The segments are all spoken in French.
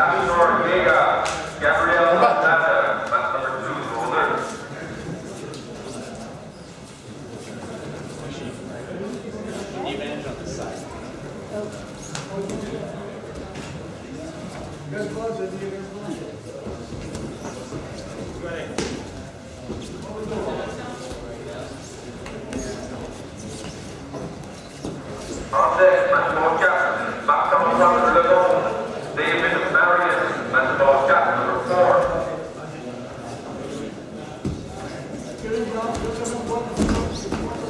Salvador Gabriel Lozada, mat number two, holder. Can you manage on this side? Good. não, eu não gosto, eu não gosto.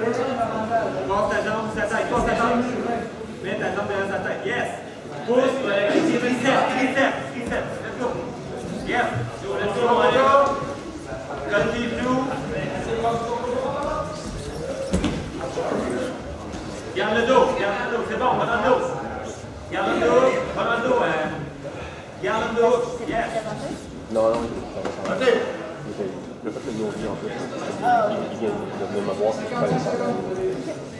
Ta. Passe ta jambe sur tête. Passe ta jambe. Mets ta jambe derrière sa tête. Yes. Pousse. Reset. Reset. Reset. Let's go. Yes. Let's go. Go. Continue. Garde le dos. Garde le dos. C'est bon. Va dans le dos. Garde le dos. Va dans le dos. Garde le dos. Yes. Non, non, il a fait le en fait qui de venir me voir si je.